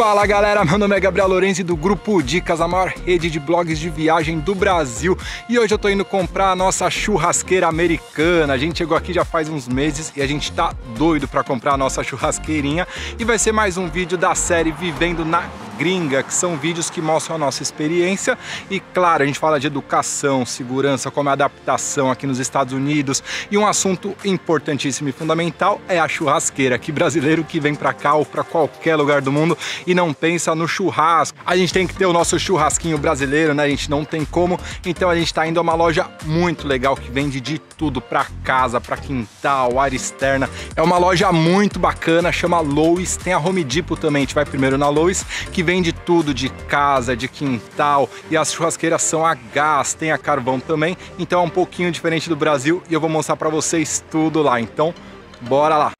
Fala galera, meu nome é Gabriel Lorenzi do Grupo Dicas, a maior rede de blogs de viagem do Brasil. E hoje eu tô indo comprar a nossa churrasqueira americana. A gente chegou aqui já faz uns meses e a gente tá doido para comprar a nossa churrasqueirinha. E vai ser mais um vídeo da série Vivendo na Gringa, que são vídeos que mostram a nossa experiência e claro, a gente fala de educação, segurança, como é a adaptação aqui nos Estados Unidos e um assunto importantíssimo e fundamental é a churrasqueira, que brasileiro que vem para cá ou para qualquer lugar do mundo e não pensa no churrasco. A gente tem que ter o nosso churrasquinho brasileiro, né? A gente não tem como, então a gente está indo a uma loja muito legal que vende de tudo para casa, para quintal, área externa. É uma loja muito bacana, chama Lois, tem a Home Depot também, a gente vai primeiro na Lois, que vende tudo de casa, de quintal e as churrasqueiras são a gás, tem a carvão também, então é um pouquinho diferente do Brasil e eu vou mostrar para vocês tudo lá. Então, bora lá!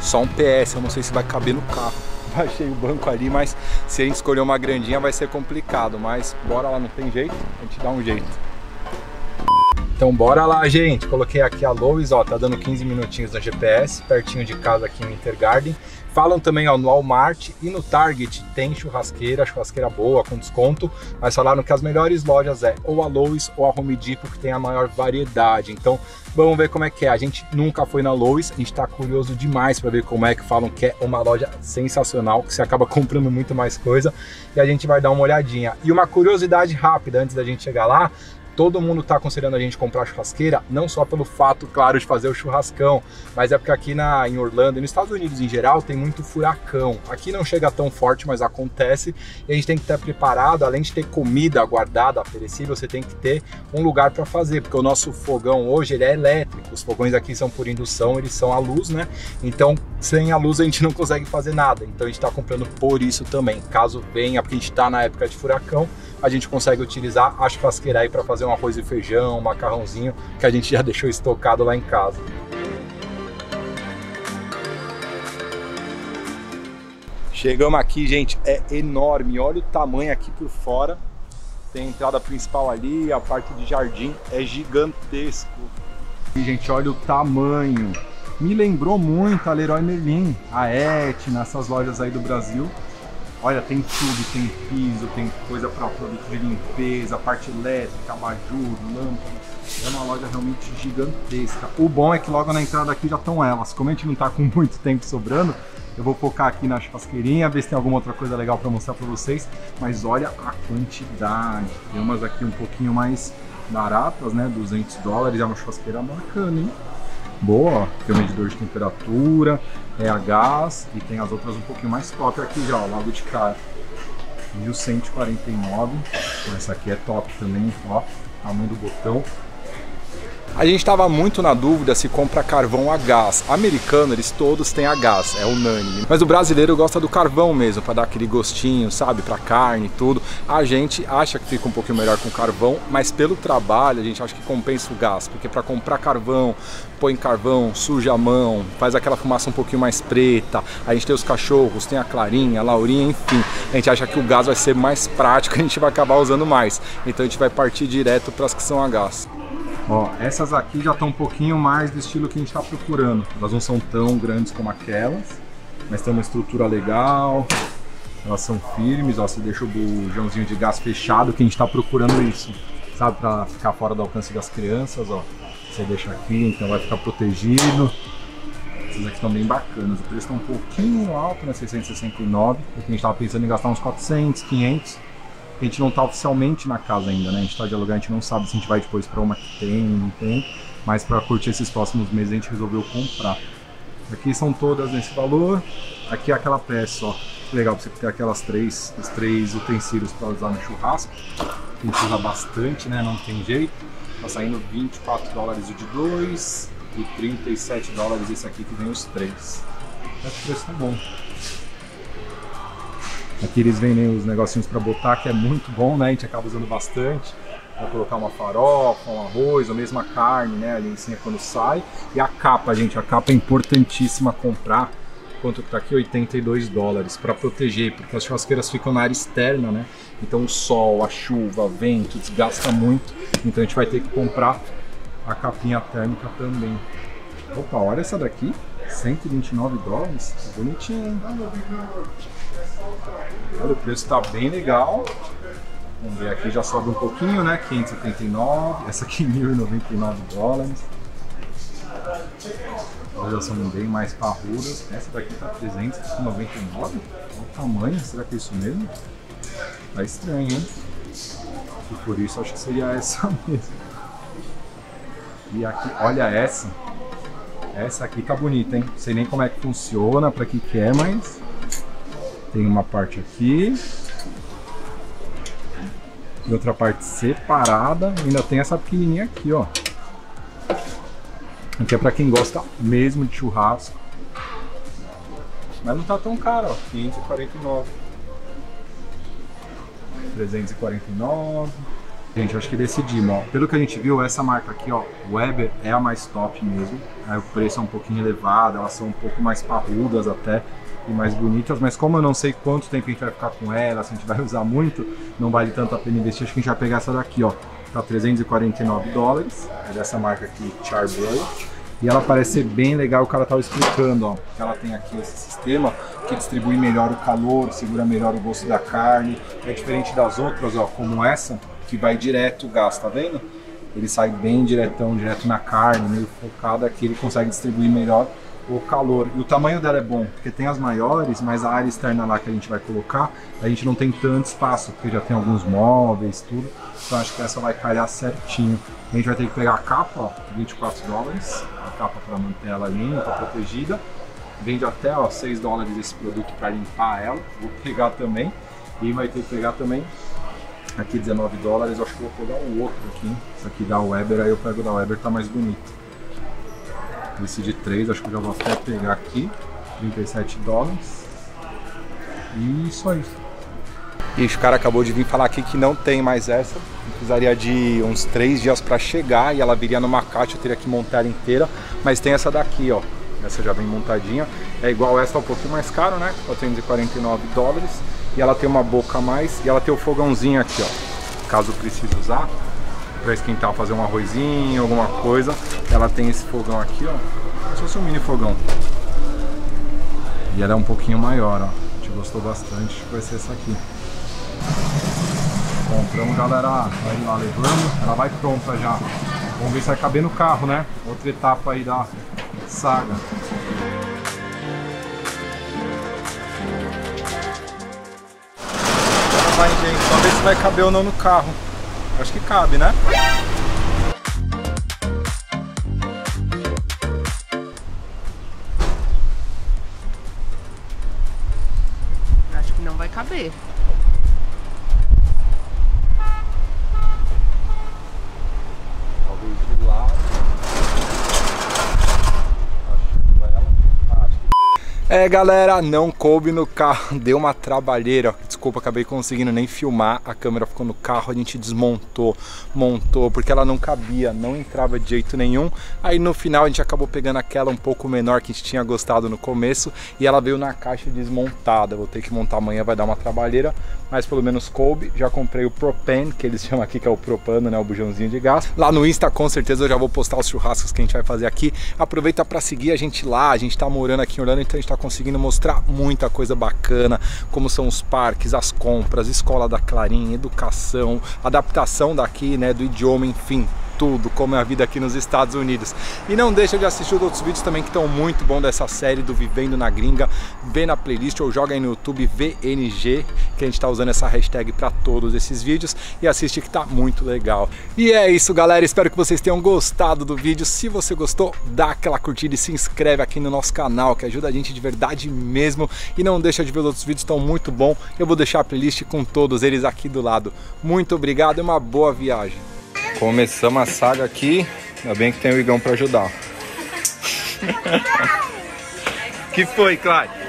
Só um PS, eu não sei se vai caber no carro baixei o banco ali, mas se a gente escolher uma grandinha vai ser complicado, mas bora lá, não tem jeito, a gente dá um jeito. Então bora lá, gente. Coloquei aqui a Lois, ó, tá dando 15 minutinhos no GPS, pertinho de casa aqui no Intergarden. Falam também ó, no Walmart e no Target tem churrasqueira, churrasqueira boa, com desconto, mas falaram que as melhores lojas é ou a Lois ou a Home Depot, que tem a maior variedade. Então vamos ver como é que é. A gente nunca foi na Lois, a gente tá curioso demais para ver como é que falam que é uma loja sensacional, que você acaba comprando muito mais coisa e a gente vai dar uma olhadinha. E uma curiosidade rápida antes da gente chegar lá, todo mundo está aconselhando a gente comprar churrasqueira, não só pelo fato, claro, de fazer o churrascão, mas é porque aqui na, em Orlando e nos Estados Unidos em geral tem muito furacão. Aqui não chega tão forte, mas acontece e a gente tem que estar preparado, além de ter comida guardada, perecível, você tem que ter um lugar para fazer, porque o nosso fogão hoje ele é elétrico, os fogões aqui são por indução, eles são a luz, né? Então, sem a luz a gente não consegue fazer nada, então a gente está comprando por isso também. Caso venha, porque a gente está na época de furacão, a gente consegue utilizar a churrasqueira aí para fazer um arroz e feijão, um macarrãozinho que a gente já deixou estocado lá em casa. Chegamos aqui, gente, é enorme. Olha o tamanho aqui por fora. Tem a entrada principal ali, a parte de jardim é gigantesco. E, gente, olha o tamanho. Me lembrou muito a Leroy Merlin, a Etna, essas lojas aí do Brasil. Olha, tem tudo, tem piso, tem coisa para produto de limpeza, parte elétrica, abajur, lâmpada. É uma loja realmente gigantesca. O bom é que logo na entrada aqui já estão elas. Como a gente não está com muito tempo sobrando, eu vou focar aqui na churrasqueirinha, ver se tem alguma outra coisa legal para mostrar para vocês. Mas olha a quantidade. Tem umas aqui um pouquinho mais baratas, né? 200 dólares. É uma churrasqueira bacana, hein? Boa, tem o medidor de temperatura, é a gás e tem as outras um pouquinho mais top aqui já, ó, logo de cara. 1149, essa aqui é top também, ó, tamanho do botão. A gente estava muito na dúvida se compra carvão a gás. Americano, eles todos têm a gás, é unânime. Mas o brasileiro gosta do carvão mesmo, para dar aquele gostinho, sabe, para carne e tudo. A gente acha que fica um pouquinho melhor com carvão, mas pelo trabalho a gente acha que compensa o gás, porque para comprar carvão, põe carvão, suja a mão, faz aquela fumaça um pouquinho mais preta. A gente tem os cachorros, tem a Clarinha, a Laurinha, enfim. A gente acha que o gás vai ser mais prático, a gente vai acabar usando mais. Então a gente vai partir direto para as que são a gás. Ó, essas aqui já estão um pouquinho mais do estilo que a gente está procurando. Elas não são tão grandes como aquelas, mas tem uma estrutura legal. Elas são firmes, ó, você deixa o bujãozinho de gás fechado, que a gente está procurando isso, sabe, para ficar fora do alcance das crianças, ó. Você deixa aqui, então vai ficar protegido. Essas aqui estão bem bacanas. O preço está um pouquinho alto, né? 669, porque a gente estava pensando em gastar uns 400, 500 a gente não está oficialmente na casa ainda, né? A gente está de alugar, a gente não sabe se a gente vai depois para uma que tem, não tem. Mas para curtir esses próximos meses a gente resolveu comprar. Aqui são todas nesse valor. Aqui é aquela peça, ó. Legal você ter aquelas três, os três utensílios para usar no churrasco. A gente usa bastante, né? Não tem jeito. Tá saindo 24 dólares o de dois e 37 dólares esse aqui que vem os três. O preço tá bom. Aqui eles vendem os negocinhos para botar, que é muito bom, né? A gente acaba usando bastante. Para colocar uma farofa, um arroz, ou mesmo a carne, né? Ali em quando sai. E a capa, gente, a capa é importantíssima comprar. quanto que tá aqui? 82 dólares para proteger, porque as churrasqueiras ficam na área externa, né? Então o sol, a chuva, vento desgasta muito, então a gente vai ter que comprar a capinha térmica também. Opa, olha essa daqui, 129 dólares, bonitinho, hein? Olha, o preço está bem legal. Vamos ver aqui, já sobe um pouquinho, né? 579, essa aqui 1.099 dólares. Elas já são bem mais parrudas. Essa daqui tá 399. Olha o tamanho, será que é isso mesmo? Tá estranho, hein? E por isso acho que seria essa mesmo. E aqui, olha essa. Essa aqui tá bonita, hein? Não sei nem como é que funciona, pra que que é, mas... Tem uma parte aqui. E outra parte separada. E ainda tem essa pequenininha aqui, ó. Aqui é pra quem gosta mesmo de churrasco. Mas não tá tão caro, ó. 549. 349. Gente, acho que decidimos, ó. Pelo que a gente viu, essa marca aqui, ó, Weber é a mais top mesmo. Aí o preço é um pouquinho elevado, elas são um pouco mais parrudas até e mais bonitas, mas como eu não sei quanto tempo a gente vai ficar com elas, se a gente vai usar muito, não vale tanto a pena investir, acho que a gente vai pegar essa daqui, ó tá 349 dólares, é dessa marca aqui, Charbroil. E ela parece ser bem legal, o cara tava explicando, ó, que ela tem aqui esse sistema que distribui melhor o calor, segura melhor o gosto da carne, é diferente das outras, ó, como essa, que vai direto o gás, tá vendo? Ele sai bem diretão, direto na carne, meio focado aqui, ele consegue distribuir melhor o calor. E o tamanho dela é bom, porque tem as maiores, mas a área externa lá que a gente vai colocar, a gente não tem tanto espaço, porque já tem alguns móveis, tudo. Então acho que essa vai calhar certinho. A gente vai ter que pegar a capa, ó, 24 dólares, a capa para manter ela limpa, protegida. Vende até ó, 6 dólares esse produto para limpar ela, vou pegar também. E vai ter que pegar também aqui 19 dólares, acho que vou pegar o outro aqui, esse aqui da Weber, aí eu pego da Weber, tá mais bonito. Esse de 3, acho que eu já vou até pegar aqui, 37 dólares. E só isso. Ixi, o cara acabou de vir falar aqui que não tem mais essa. Precisaria de uns três dias para chegar e ela viria numa caixa, eu teria que montar ela inteira. Mas tem essa daqui, ó. Essa já vem montadinha. É igual essa, um pouquinho mais caro, né? 449 dólares. E ela tem uma boca a mais e ela tem o fogãozinho aqui, ó. Caso precise usar para esquentar, fazer um arrozinho, alguma coisa. Ela tem esse fogão aqui, ó. Como se fosse um mini fogão. E ela é um pouquinho maior, ó. A gente gostou bastante, vai ser essa aqui. Compramos, galera, vai lá levando, ela vai pronta já. Vamos ver se vai caber no carro, né? Outra etapa aí da saga. Vai, gente, só ver se vai caber ou não no carro. Acho que cabe, né? É galera, não coube no carro, deu uma trabalheira, desculpa, acabei conseguindo nem filmar, a câmera ficou no carro, a gente desmontou, montou, porque ela não cabia, não entrava de jeito nenhum, aí no final a gente acabou pegando aquela um pouco menor que a gente tinha gostado no começo, e ela veio na caixa desmontada, vou ter que montar amanhã, vai dar uma trabalheira, mas pelo menos coube, já comprei o Propane, que eles chamam aqui que é o propano, né, o bujãozinho de gás, lá no Insta com certeza eu já vou postar os churrascos que a gente vai fazer aqui, aproveita para seguir a gente lá, a gente tá morando aqui em Orlando, então a gente tá conseguindo mostrar muita coisa bacana, como são os parques, as compras, escola da Clarinha, educação, adaptação daqui, né, do idioma, enfim, tudo, como é a vida aqui nos Estados Unidos. E não deixa de assistir os outros vídeos também que estão muito bom dessa série do Vivendo na Gringa. Vê na playlist ou joga aí no YouTube VNG, que a gente está usando essa hashtag para todos esses vídeos e assiste que tá muito legal. E é isso, galera. Espero que vocês tenham gostado do vídeo. Se você gostou, dá aquela curtida e se inscreve aqui no nosso canal, que ajuda a gente de verdade mesmo. E não deixa de ver os outros vídeos, estão muito bom. Eu vou deixar a playlist com todos eles aqui do lado. Muito obrigado e uma boa viagem. Começamos a saga aqui. Ainda bem que tem o Igão pra ajudar. que foi, Cláudio?